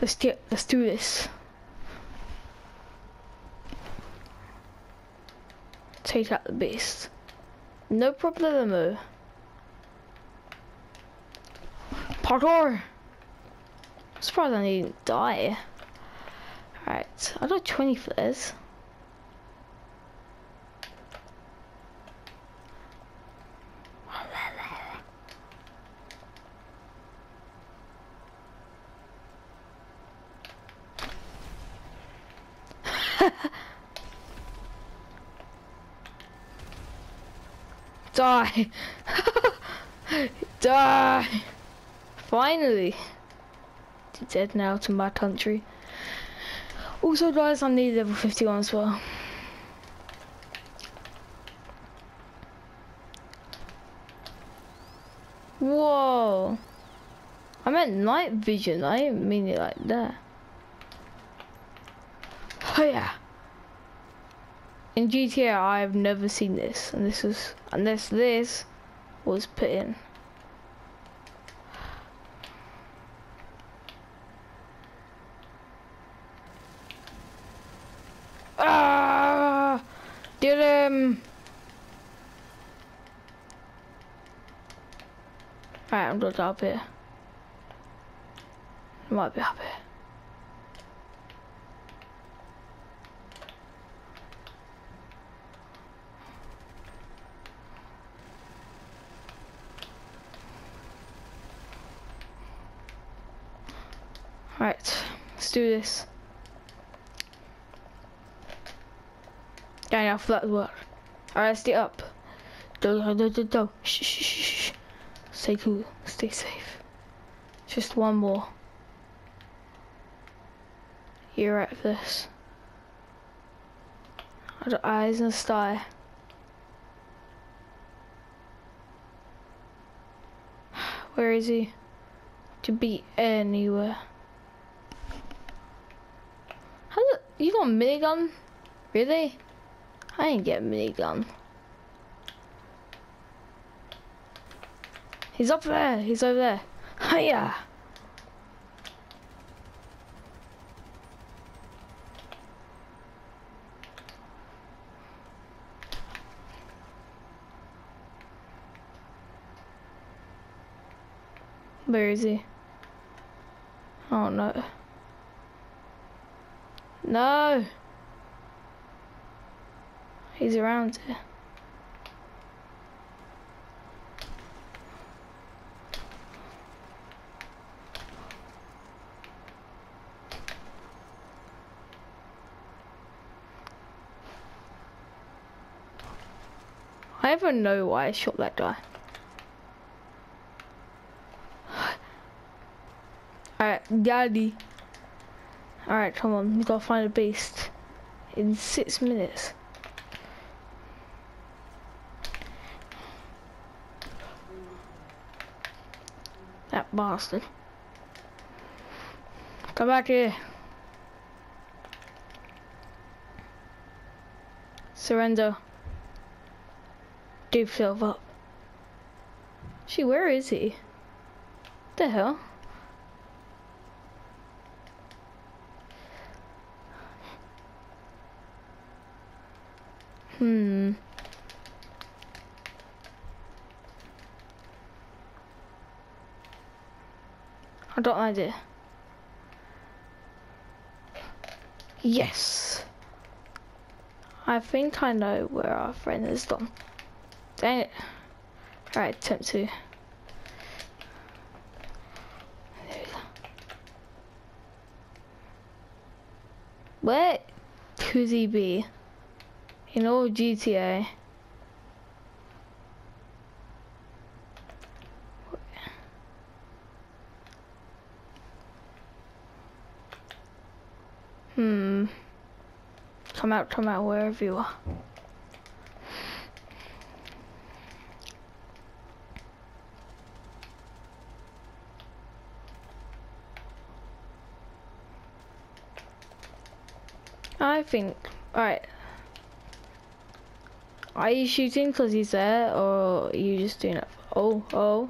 Let's get. Let's do this. Take out the beast. No problemo. Parkour. I'm surprised I didn't die. Alright, I got 20 flares. Die! Die! Finally! Dead now to my country. Also guys, I need level 51 as well. Whoa! I meant night vision, I didn't mean it like that. Oh yeah! In GTA, I've never seen this, and this was, unless this was put in. Ah! Him! Alright, I'm just up here. Might be up here. Right, let's do this. Yeah, yeah, flat work. Alright, stay up. Do, do, do, do, shh, shh, shh. Stay cool, stay safe. Just one more. You're right for this. I got eyes in the sky. Where is he? To be anywhere. How do, you got a minigun? Really? I ain't get a minigun. He's up there. He's over there. Hiya. Where is he? Oh no. No! He's around here. I never know why I shot that guy. Alright, daddy. Alright, come on, we gotta find a beast in six minutes. That bastard. Come back here. Surrender. Give yourself up. Gee, where is he? The hell? Hmm. I don't idea. Yes. I think I know where our friend is gone. Dang it. Alright, attempt to. Where could he be? In old GTA. Hmm. Come out, come out, wherever you are. I think, alright. Are you shooting because he's there, or are you just doing it? Oh, oh.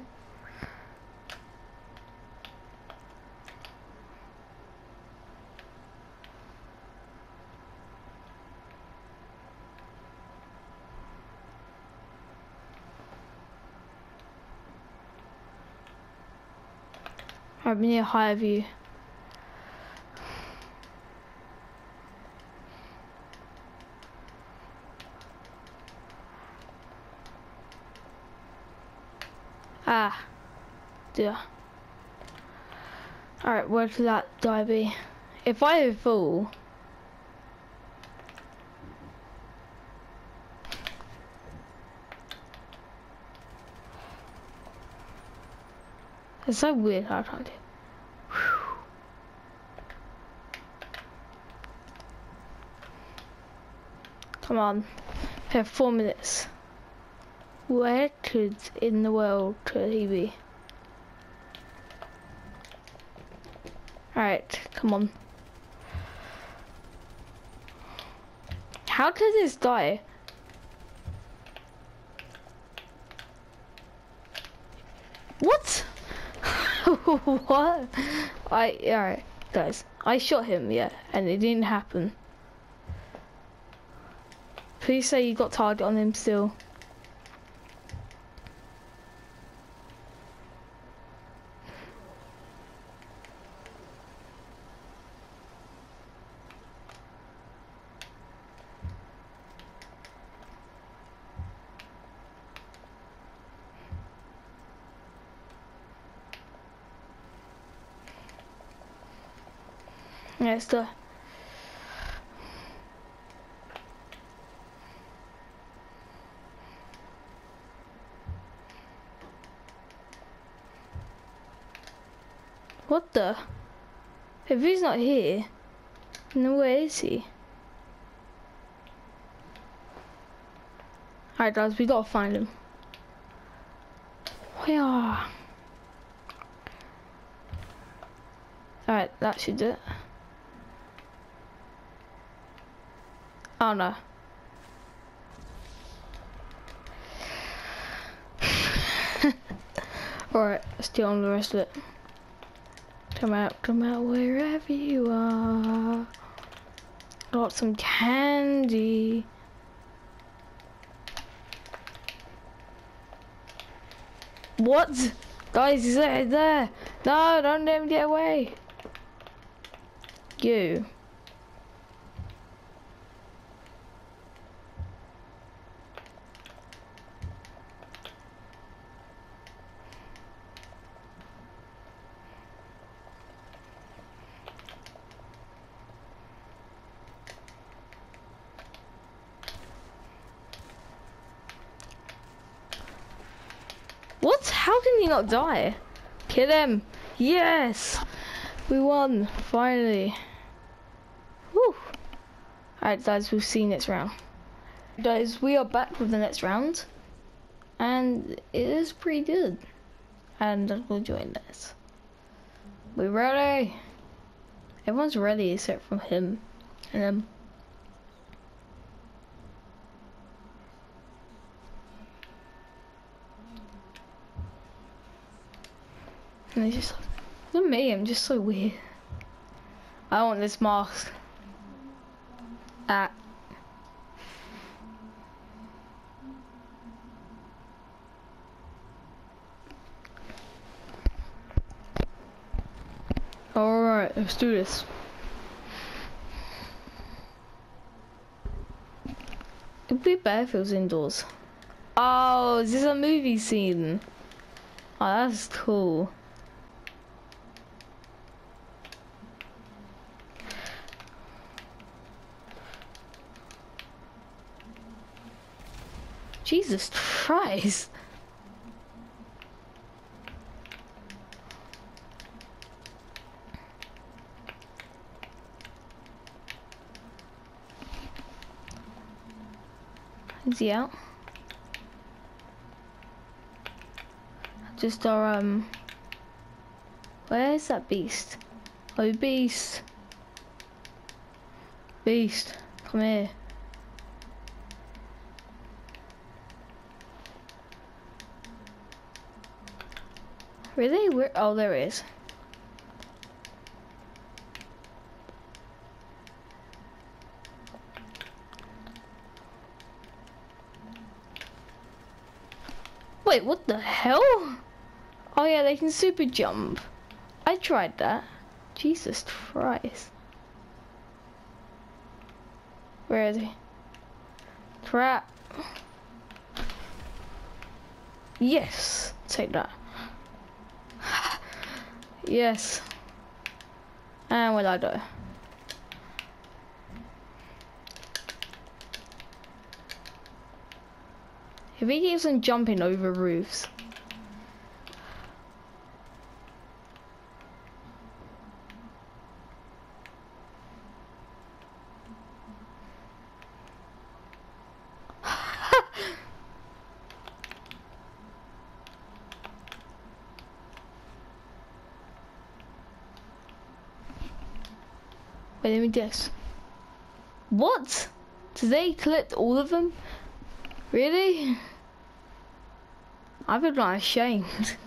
I'm near higher view. Dear. Alright, where should that die be? If I fall, It's so weird how I can't do. Come on. We have four minutes. Where could in the world could he be? Alright, come on. How did this die? What? what? I alright, guys. I shot him, yeah, and it didn't happen. Please say you got target on him still. Ja, ist da. What the? If he's not here, then where is he? Alright guys, we gotta find him. Where? Are... Alright, that should do it. Oh no. Alright, let's on the rest of it. Come out, come out wherever you are. Got some candy. What? Guys, he's there. No, don't let him get away. You. What? How can he not die? Kill him. Yes. We won. Finally. Woo. Alright guys, we've seen this round. Guys, we are back with the next round. And it is pretty good. And we'll join this. We ready? Everyone's ready except from him and them. And they just look at me, I'm just so weird. I want this mask. Ah. Alright, let's do this. It'd be better if it was indoors. Oh, this is this a movie scene? Oh, that's cool. Jesus Christ. Is he out? Just our, um... Where is that beast? Oh, beast. Beast, come here. Really? Where? Oh, there is. Wait, what the hell? Oh yeah, they can super jump. I tried that. Jesus Christ. Where is he? Crap. Yes. Take that. Yes. And will I die? If he keeps on jumping over roofs. Let me guess. What? Did they collect all of them? Really? I feel like ashamed.